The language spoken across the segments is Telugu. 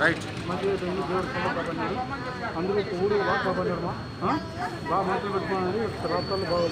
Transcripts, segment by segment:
రైట్ అందులో ఊరు బాగా కాపాడారమ్మా బాగా మంటలు పెట్టుకున్నది రాష్ట్రాలు బాగా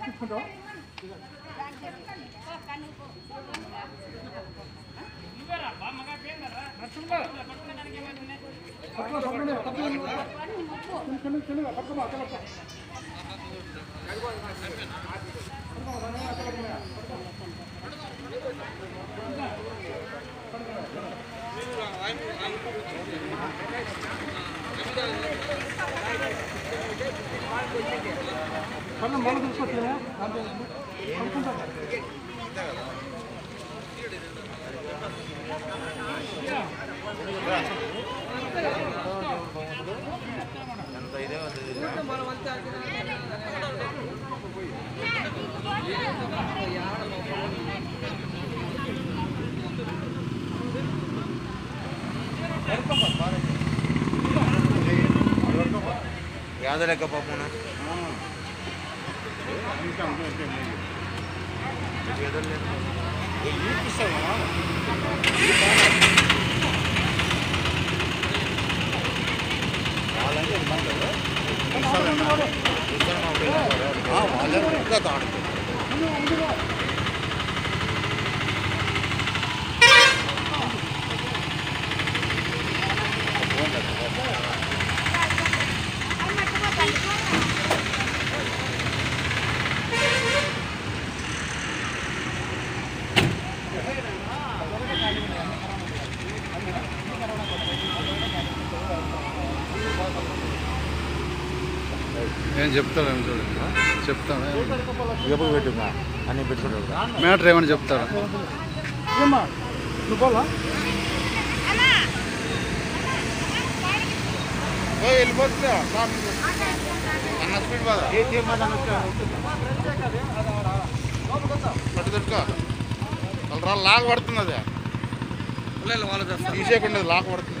ನೆನಪಿಟ್ಕೊಂಡು ಮಾಡ್ಕೊಳ್ತೀನಿ ఒకరు పైకి ఎక్కి తీసుకోండి Então, dois vermelhos. Equipe sonora. ஆ வாழ தாடு ఏం చెప్తాడని చూడండి చెప్తాను. ఎప్పుడు పెట్టుగా అన్ని పెట్టుకుంటాడు మ్యాటర్ ఏమని చెప్తారా? పోలా? వెళ్ళిపోతుందా అన్న స్పీడ్ బాగా. పట్టు దొరుక రా లాగ పడుతుంది అది. తీసేయకుండా లాగ పడుతుంది.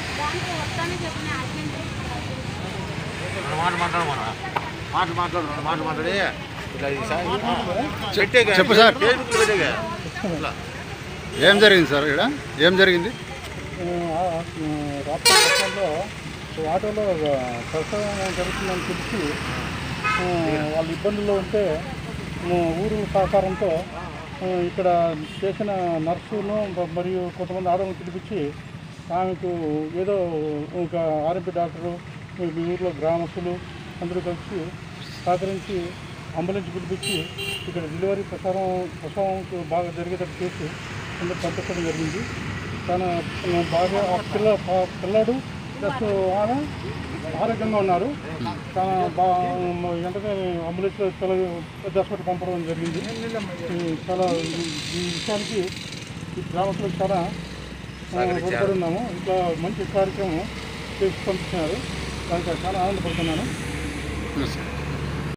మాట మాట్లాడు మన మాట మాట్లాడు మాట మాట్లాడి. ఇట్లా చెప్పు సార్. ఏం జరిగింది సార్ ఇక్కడ? ఏం జరిగింది? ఆటోలో ప్రసవం జరుగుతుందని తెలిసి వాళ్ళ ఇబ్బందుల్లో ఉంటే ఊరు సహకారంతో ఇక్కడ చేసిన నర్సును మరియు కొంతమంది ఆడవాళ్ళని పిలిపించి ఆమెకు ఏదో ఒక ఆర్ఎంపీ డాక్టరు మీ ఊర్లో గ్రామస్తులు అందరూ కలిసి సహకరించి అంబులెన్స్ పిలిపించి ఇక్కడ డెలివరీ ప్రసారం ప్రసవం బాగా జరిగేటట్టు చేసి కింద పంపించడం జరిగింది. తన బాగా ఆ పిల్ల పిల్లాడు ప్లస్ ఆమె ఆరోగ్యంగా ఉన్నారు. తన బాగా వెంటనే అంబులెన్స్లో చాలా పెద్ద హాస్పిటల్ పంపడం జరిగింది. చాలా ఈ- విషయానికి ఈ గ్రామస్తులకు చాలా ఉన్నాము ఇట్లా మంచి కార్యక్రమం చేసి పంపించినారు. దానికి చాలా ఆనందపడుతున్నాను.